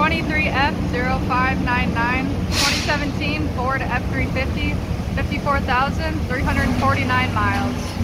23F0599, 2017 Ford F350, 54,349 miles.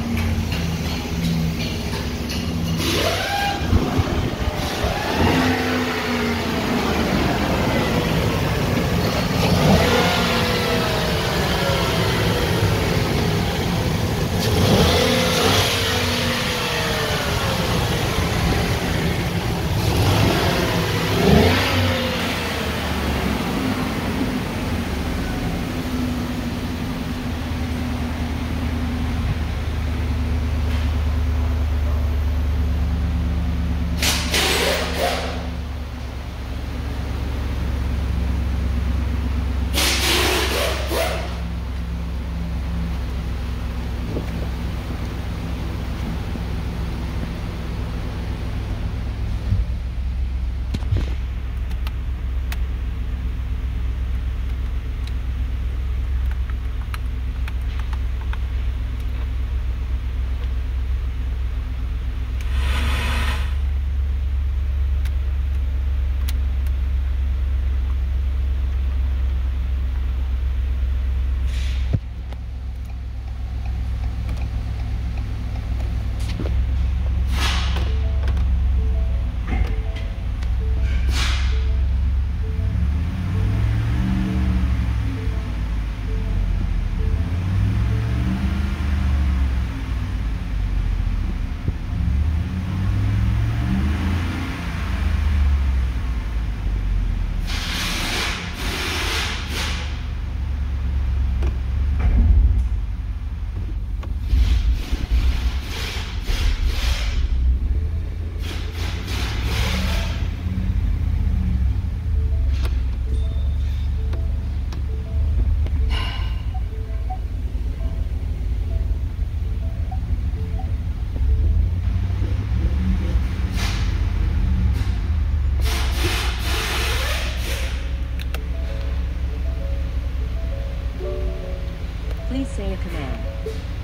Please say a command.